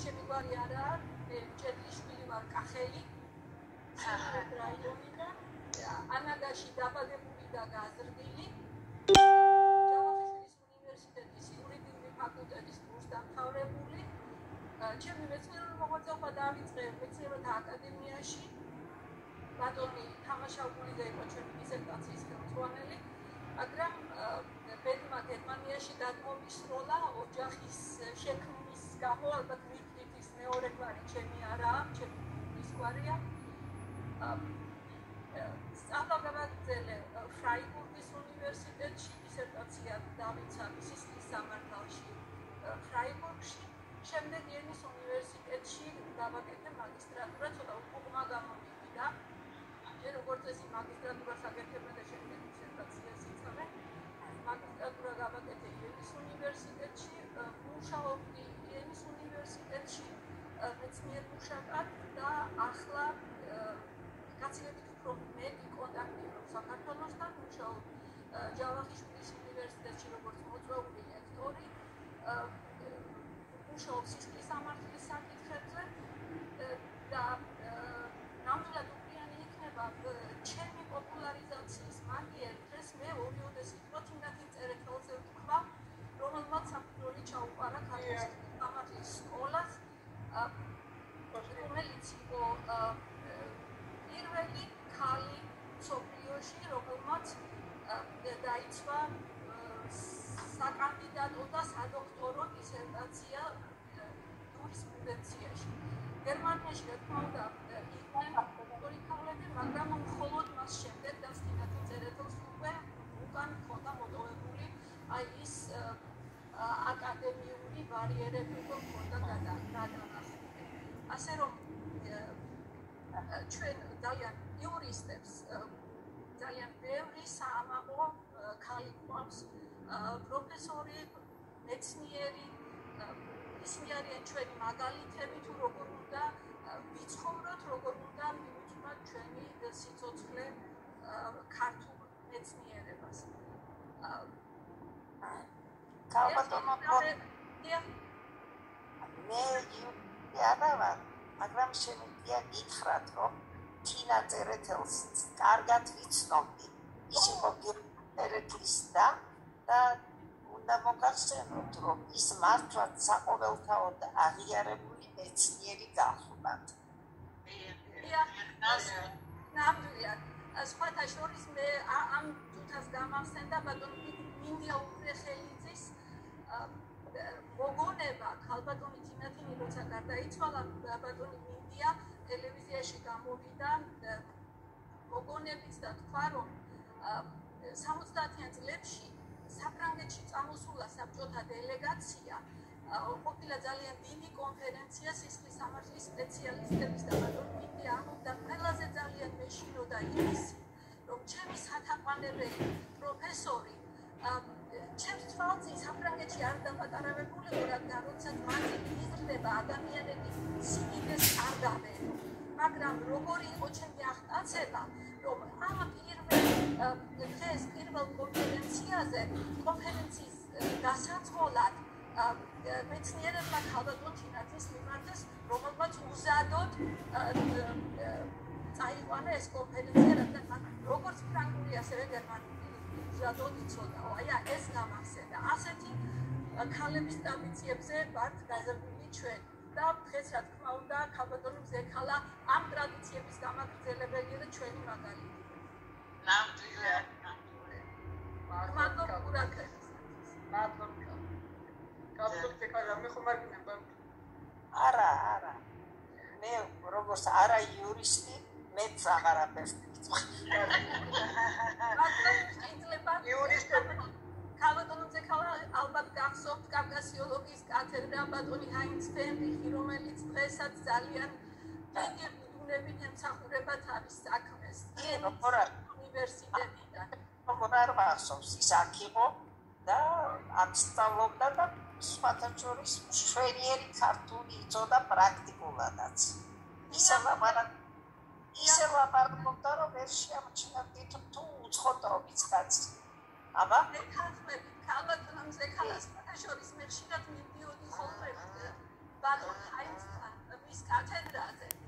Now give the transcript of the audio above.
ჩემი გვარი არაა მე ჭედლიშვილი ვარ კახელი. რაიონიდან ანაგაში დაბადებული და გაზრდილი. ჯავახიშვილის უნივერსიტეტის იურიდიული ფაკულტეტის კურსდამთავრებული ჩემი მეცნიერული მოღვაწეობა დაიწყე მეცნიერებათა აკადემიაში. ბატონი თამაშაული და იყო ჩემი დისერტაციის ხელმძღვანელი. მაგრამ ბედმა გერმანიაში გადმომისროლა ოჯახის შექმნის გამო ალბათ მეორე გვარი ჩემი არაა ჩემი ის გვარია. სწავლა გავაგრძელე ფრაიბურგის უნივერსიტეტში დისერტაცია დავიცა სისხლის სამართალში. ფრაიბურგში შემდეგ ენის უნივერსიტეტში გავაკეთე მაგისტრატურა ცოტა უკუღმა გამომივიდა. ჯერ როგორც ეს მაგისტრატურა საკეთებდა და შემდეგ დისერტაციას იცავე მაგისტრატურა გავაკეთე იენის უნივერსიტეტში მუშაობდი იენის უნივერსიტეტში მეცნიერ მუშაკად და ახლა გაცილებით უფრო მეტი კონტაქტი აქვს საქართველოსთან მუშაობ ჯავახიშვილის უნივერსიტეტში როგორც მოწვეული ლექტორი მუშაობს სისხლის სამართლის საკითხებზე და ნამდვილად ჩემი პოპულარიზაციის მაგიერ დღეს მე ორი ოდესი პროტინდაკი წერეთელზე ვთქვა რომელმაც საფრთხელი ჩაუყარა ქართლის ამათის სკოლას რომელიც იყო პირველი ქალი სოფიოში რომელმაც დაიცვა საკანდიდატო და სადოქტორო დისერტაცია იურისპრუდენციაში გერმანიაში რა თქმა უნდა იყვნენ პოლიტიკალები, მაგრამ მხოლოდ მას შემდეგ და სტინათი წერეთელს უკვე უკან ხონდა მოტოვებული აი ის აკადემიური ბარიერები უკვე ხონდა გადანახული. ასე რომ ჩვენ ძალიან იურისტებს ძალიან ბევრი საამაყო ქალი გვაქვს პროფესორი, მეცნიერი ისინი არიან ჩვენი მაგალითები თუ როგორ უნდა ვიცხოვროთ, როგორ უნდა მივუძვნოთ ჩვენი სიცოცხლე ქართულ მეცნიერებას. კალბატონო მე იარა მაგრამ შემიძლია გითხრათ რომ თინა წერეთელს კარგად ვიცნობდი. ის იყო გერმანეთის და და უნდა მოგახსენოთ რომ ის მართლაც საყოველთაოდ აღიარებული მეცნიერი გახლდათ ნამდვილად სხვათა შორის მე ამ თუთას გამახსენდა ბატონი მინდია უხრეხელიძის მოგონება ქალბატონი თინათინი როცა გარდაიცვალა ბატონი მინდია ტელევიზიაში გამოვიდა მოგონებით და თქვა რომ 70-იან წლებში საფრანგეთში წამოსულა საბჭოთა დელეგაცია ყოფილა ძალიან დიდი კონფერენცია სისხლის სამართლის სპეციალისტების და არ დამატარებულიყო და როცა მათი იზრდება ადამიანები სიდიდეს არდავენ მაგრამ როგორი იყო ჩემი აღტაცება რომ ამ პირველ დღეს პირველ კონფერენციაზე კონფერენციის დასაწყობად მეცნიერებმა ხალხო ჩინეთის მიმართეს, რომელმაც უზადოდ წაიყვანა ეს კონფერენცია, რადგან როგორც ფრანგული, ასევე გერმანული უზადოდ იცოდა. აი ეს გამახსენდა. ასეთი ქალების ტრადიციებზე ვართ გაზრდილი ჩვენ. და დღეს რა თქმა უნდა, ქალბატონი ზექალა ამ ტრადიციების გამაგრძელებელია და ჩვენი მაგალითი. ნამდვილად, ნამდვილად. მადლობა გურაკეს. მადლობა. კაპიტოლზე კაი მე ხომ მაგინება არა არა მე როგორც არა იურისტი მე აღარაფერს იურისტი კალოდონზე კათედრა ბატონი ჰაინც ფენრიხი რომელიც დღესაც ძალიან დიდი უნებით ემსახურება თავის საქმეს. უნივერსიტეტიდან. როგორ არ გახსოვს ის აქ იყო და აქ სწავლობდა და სხვათა შორის შვერიერი ქართული იწოდა პრაქტიკულადაც. ისე ლაპარა ისე ლაპარაკობდა რომ ვერ შეამჩნევდი თუ უცხოთობის კაცი. აბა მე ქართლები ალბათ ამ ზეკალასთან შორის მე ხშირად მივდიოდი ხოლმე ბატონ ჰაინცთან მის კათედრაზე.